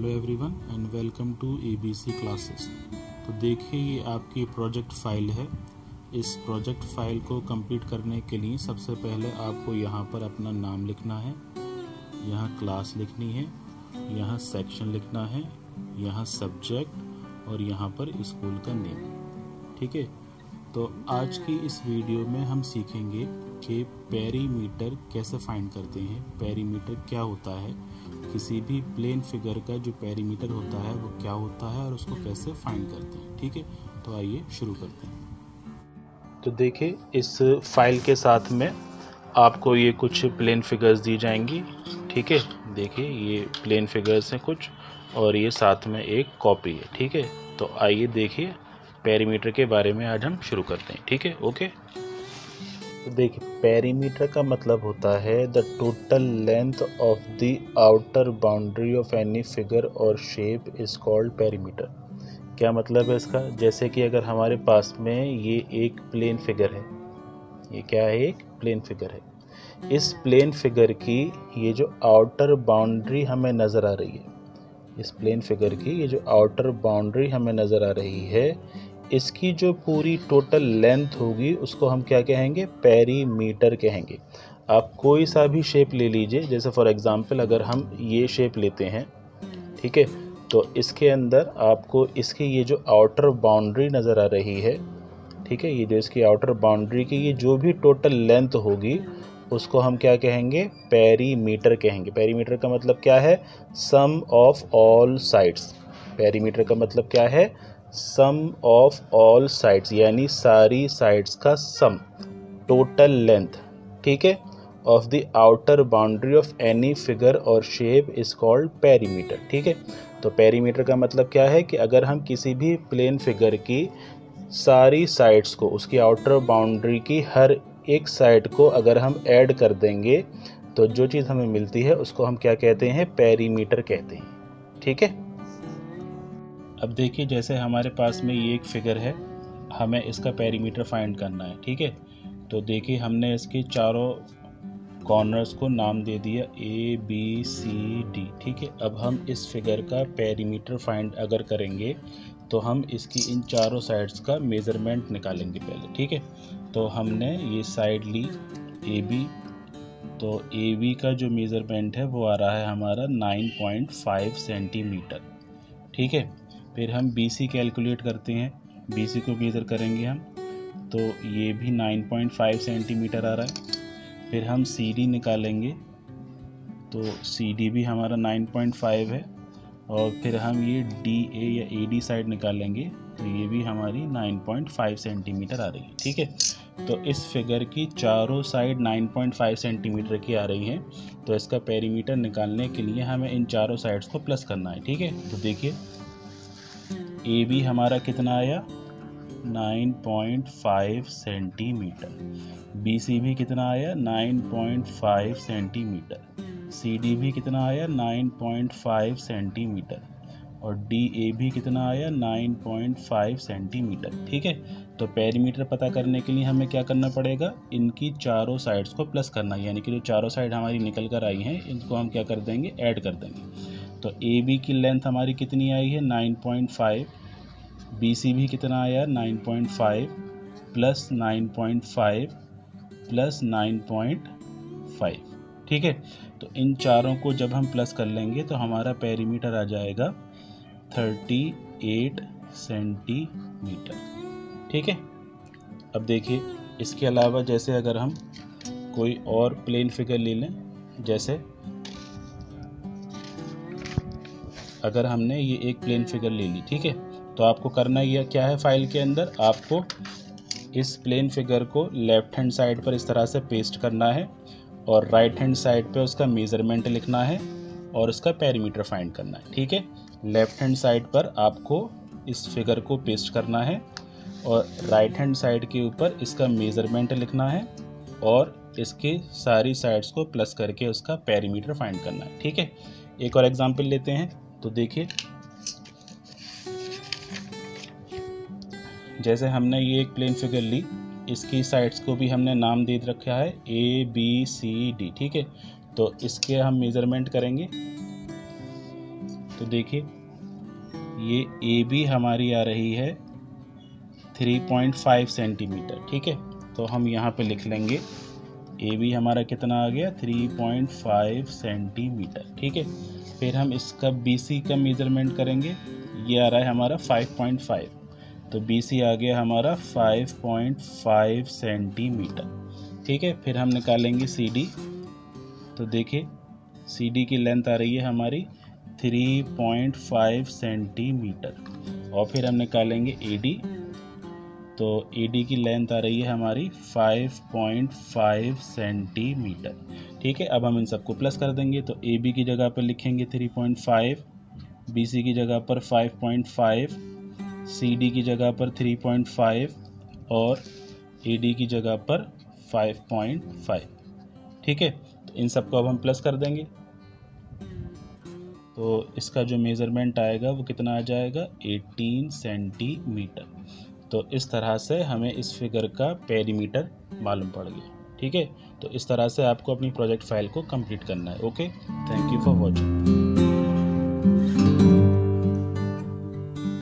Hello everyone and welcome to ABC classes. तो देखिए, ये आपकी प्रोजेक्ट फ़ाइल है। इस प्रोजेक्ट फ़ाइल को कंप्लीट करने के लिए सबसे पहले आपको यहाँ पर अपना नाम लिखना है। यहाँ क्लास लिखनी है, यहाँ सेक्शन लिखना है, यहाँ सब्जेक्ट और यहाँ पर स्कूल का नेम। ठीक है? तो आज की इस वीडियो में हम सीखेंगे कि पेरीमीटर कैसे फाइंड करते हैं, पेरीमीटर क्या होता है, किसी भी प्लेन फिगर का जो पेरीमीटर होता है वो क्या होता है और उसको कैसे फाइंड करते हैं, ठीक है? तो आइए शुरू करते हैं। तो देखिए, इस फ़ाइल के साथ में आपको ये कुछ प्लेन फिगर्स दी जाएँगी, ठीक है? देखिए, ये प्लेन फिगर्स हैं कुछ और ये साथ में एक कॉपी है, ठीक है? तो आइए देखिए पेरीमीटर के बारे में आज हम शुरू करते हैं, ठीक है? ओके तो देखिए, पेरीमीटर का मतलब होता है the total length of the outer boundary of any figure और शेप इज़ कॉल्ड पेरीमीटर क्या मतलब है इसका? जैसे कि अगर हमारे पास में ये एक प्लेन फिगर है, ये क्या है? एक प्लेन फिगर है। इस प्लेन फिगर की ये जो आउटर बाउंड्री हमें नज़र आ रही है, इस प्लेन फिगर की ये जो आउटर बाउंड्री हमें नज़र आ रही है इसकी जो पूरी टोटल लेंथ होगी, उसको हम क्या कहेंगे? पेरीमीटर कहेंगे। आप कोई सा भी शेप ले लीजिए, जैसे फॉर एग्ज़ाम्पल अगर हम ये शेप लेते हैं, ठीक है? तो इसके अंदर आपको इसकी ये जो आउटर बाउंड्री नज़र आ रही है, ठीक है? ये जो इसकी आउटर बाउंड्री की ये जो भी टोटल लेंथ होगी, उसको हम क्या कहेंगे? पेरीमीटर कहेंगे। पेरीमीटर का मतलब क्या है? Sum of all sides perimeter का मतलब क्या है? सम ऑफ़ ऑल साइड्स, यानी सारी साइड्स का सम, टोटल लेंथ, ठीक है? Of the outer boundary of any figure और शेप इज़ कॉल्ड पेरीमीटर ठीक है? तो पेरीमीटर का मतलब क्या है कि अगर हम किसी भी प्लेन फिगर की सारी साइड्स को, उसकी आउटर बाउंड्री की हर एक साइड को अगर हम ऐड कर देंगे तो जो चीज़ हमें मिलती है, उसको हम क्या कहते हैं? पेरीमीटर कहते हैं, ठीक है? अब देखिए, जैसे हमारे पास में ये एक फिगर है, हमें इसका पेरीमीटर फाइंड करना है, ठीक है? तो देखिए, हमने इसके चारों कॉर्नर्स को नाम दे दिया ए बी सी डी ठीक है? अब हम इस फिगर का पेरीमीटर फाइंड अगर करेंगे तो हम इसकी इन चारों साइड्स का मेज़रमेंट निकालेंगे पहले, ठीक है? तो हमने ये साइड ली ए बी तो ए बी का जो मेज़रमेंट है, वो आ रहा है हमारा 9.5 सेंटीमीटर ठीक है? फिर हम बी सी कैलकुलेट करते हैं। बी सी को भी मेज़र करेंगे हम। तो ये भी 9.5 सेंटीमीटर आ रहा है। फिर हम सी डी निकालेंगे। तो सी डी भी हमारा 9.5 है। और फिर हम ये डी ए या ए डी साइड निकालेंगे। तो ये भी हमारी 9.5 सेंटीमीटर आ रही है। ठीक है? तो इस फिगर की चारों साइड 9.5 सेंटीमीटर की आ रही हैं। तो इसका पेरीमीटर निकालने के लिए हमें इन चारों साइड्स को प्लस करना है। ठीक है? तो देखिए ए बी हमारा कितना आया? 9.5 सेंटीमीटर। बी सी भी कितना आया? 9.5 सेंटीमीटर। सी डी भी कितना आया? 9.5 सेंटीमीटर। और डी ए भी कितना आया? 9.5 सेंटीमीटर। ठीक है? तो पेरीमीटर पता करने के लिए हमें क्या करना पड़ेगा? इनकी चारों साइड्स को प्लस करना। यानी कि जो चारों साइड हमारी निकल कर आई हैं, इनको हम क्या कर देंगे? ऐड कर देंगे। तो ए बी की लेंथ हमारी कितनी आई है? 9.5 बी सी भी कितना आया? 9.5 प्लस 9.5 प्लस 9.5 ठीक है? तो इन चारों को जब हम प्लस कर लेंगे तो हमारा पेरीमीटर आ जाएगा 38 सेंटीमीटर ठीक है? अब देखिए, इसके अलावा जैसे अगर हम कोई और प्लेन फिगर ले लें, जैसे अगर हमने ये एक प्लेन फिगर ले ली, ठीक है? तो आपको करना यह क्या है फ़ाइल के अंदर? आपको इस प्लेन फिगर को लेफ़्ट हैंड साइड पर इस तरह से पेस्ट करना है और राइट हैंड साइड पे उसका मेज़रमेंट लिखना है और उसका पैरीमीटर फाइंड करना है, ठीक है? लेफ़्ट हैंड साइड पर आपको इस फिगर को पेस्ट करना है और राइट हैंड साइड के ऊपर इसका मेज़रमेंट लिखना है और इसके सारी साइड्स को प्लस करके उसका पैरीमीटर फाइंड करना है, ठीक है? एक और एग्जांपल लेते हैं। तो देखिए। जैसे हमने ये एक प्लेन फिगर ली, इसकी साइड्स को भी हमने नाम दे रखा है ए बी सी डी ठीक है? तो इसके हम मेज़रमेंट करेंगे। तो देखिए, ये ए बी हमारी आ रही है 3.5 सेंटीमीटर ठीक है? तो हम यहाँ पे लिख लेंगे। ए बी हमारा कितना आ गया? 3.5 सेंटीमीटर ठीक है? फिर हम इसका बी सी का मेज़रमेंट करेंगे। ये आ रहा है हमारा 5.5 तो बी सी आ गया हमारा 5.5 सेंटीमीटर ठीक है? फिर हम निकालेंगे सी डी तो देखिए सी डी की लेंथ आ रही है हमारी 3.5 सेंटीमीटर और फिर हम निकालेंगे ए डी तो ए डी की लेंथ आ रही है हमारी 5.5 सेंटीमीटर ठीक है, अब हम इन सबको प्लस कर देंगे तो ए बी की जगह पर लिखेंगे 3.5 बी सी की जगह पर 5.5 सी डी की जगह पर 3.5 और ए डी की जगह पर 5.5 ठीक है तो इन सबको अब हम प्लस कर देंगे। तो इसका जो मेज़रमेंट आएगा वो कितना आ जाएगा? 18 सेंटीमीटर तो इस तरह से हमें इस फिगर का पेरीमीटर मालूम पड़ गया। ठीक है? तो इस तरह से आपको अपनी प्रोजेक्ट फ़ाइल को कंप्लीट करना है। Okay? Thank you for watching